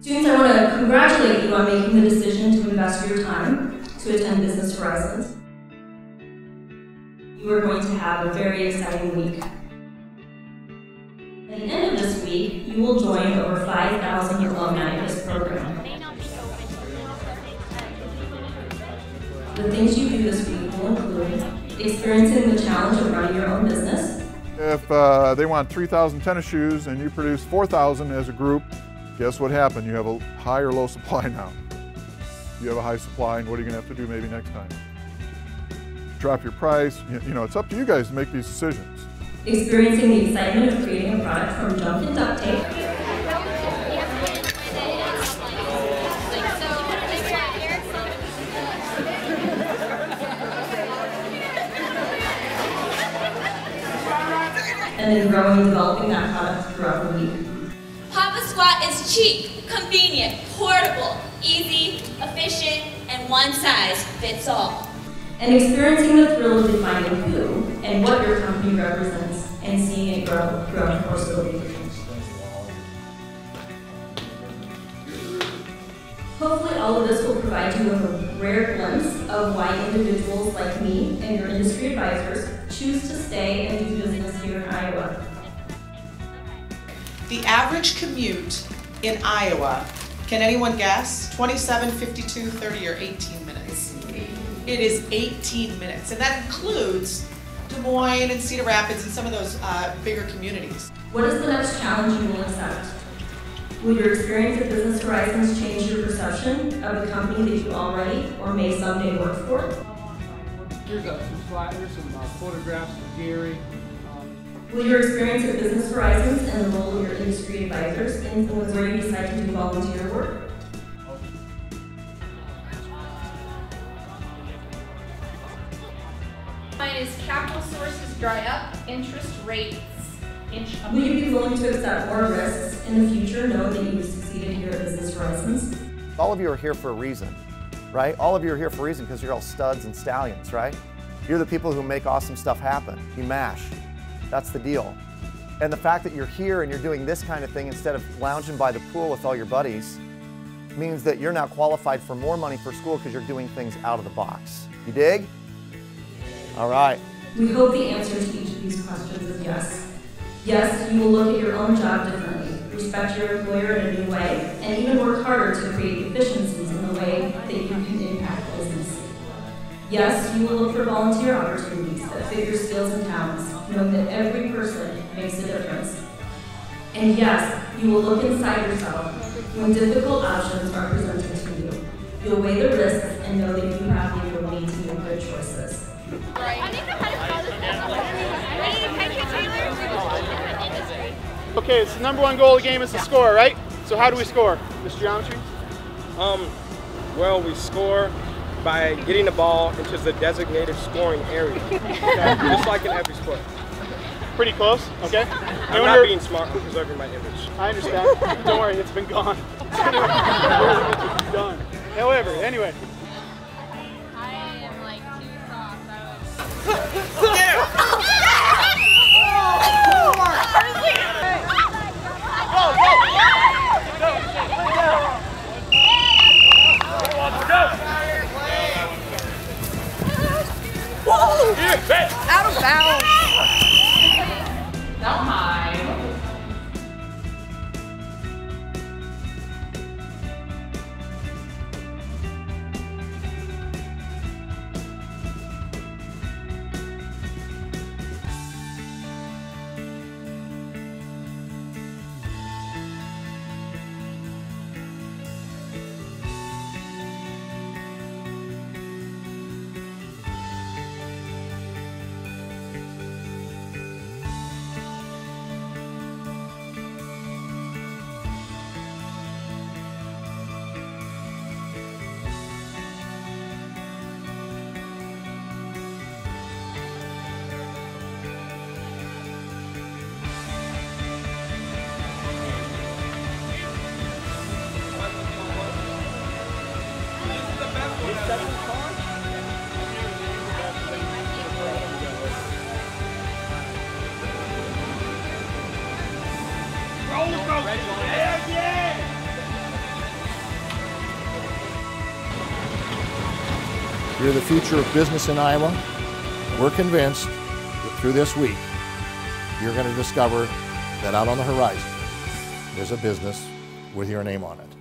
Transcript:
Students, I want to congratulate you on making the decision to invest your time to attend Business Horizons. You are going to have a very exciting week. At the end of this week, you will join over 5,000 alumni of this program. The things you do this week will include experiencing the challenge of running your own business. If uh, they want 3,000 tennis shoes and you produce 4,000 as a group, guess what happened? You have a high or low supply now. You have a high supply, and what are you going to have to do maybe next time? Drop your price. You know, it's up to you guys to make these decisions. Experiencing the excitement of creating a product from junk and duct tape. and then growing and developing that product throughout the week. Squat is cheap, convenient, portable, easy, efficient, and one size fits all. And experiencing the thrill of defining who and what your company represents and seeing it grow throughout the course of the week. Hopefully all of this will provide you with a rare glimpse of why individuals like me and your industry advisors choose to stay and do business here in Iowa. The average commute in Iowa, can anyone guess? 27, 52, 30, or 18 minutes? It is 18 minutes, and that includes Des Moines and Cedar Rapids and some of those uh, bigger communities. What is the next challenge you will accept? Will your experience at Business Horizons change your perception of the company that you already or may someday work for? Here's uh, some flyers, some uh, photographs of Gary. Um, Will your experience at Business Horizons and the role of your industry advisors influence where you decide to do volunteer work? Mine is capital sources dry up, interest rates inch up. Will you be willing to accept more risks in the future knowing that you succeeded here at Business Horizons? All of you are here for a reason, right? All of you are here for a reason because you're all studs and stallions, right? You're the people who make awesome stuff happen. You mash. That's the deal. And the fact that you're here and you're doing this kind of thing instead of lounging by the pool with all your buddies means that you're now qualified for more money for school because you're doing things out of the box. You dig? All right. We hope the answer to each of these questions is yes. Yes, you will look at your own job differently, respect your employer in a new way, and even work harder to create efficiencies in the way that you can impact business. Yes, you will look for volunteer opportunities that fit your skills and talents, knowing that every person makes a difference. And yes, you will look inside yourself when difficult options are presented to you. You'll weigh the risks and know that you have the ability to make good choices. Okay, it's the number one goal of the game is to score, right? So how do we score? This geometry? Um, well, we score by getting the ball into the designated scoring area, just like in every sport. Pretty close, okay? I'm Anyone not here- being smart, I'm preserving my image. I understand. Don't worry, it's been gone. It's done. However, anyway. I am like too soft. Out of bounds. Yeah! You're the future of business in Iowa. We're convinced that through this week, you're going to discover that out on the horizon, there's a business with your name on it.